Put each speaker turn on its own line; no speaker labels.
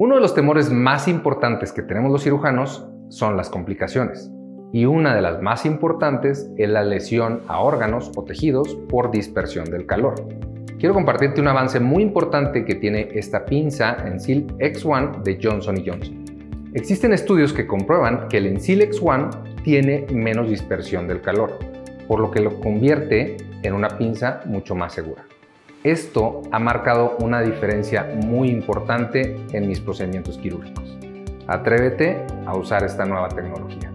Uno de los temores más importantes que tenemos los cirujanos son las complicaciones y una de las más importantes es la lesión a órganos o tejidos por dispersión del calor. Quiero compartirte un avance muy importante que tiene esta pinza Encil X1 de Johnson Johnson. Existen estudios que comprueban que el Encil X1 tiene menos dispersión del calor, por lo que lo convierte en una pinza mucho más segura. Esto ha marcado una diferencia muy importante en mis procedimientos quirúrgicos. Atrévete a usar esta nueva tecnología.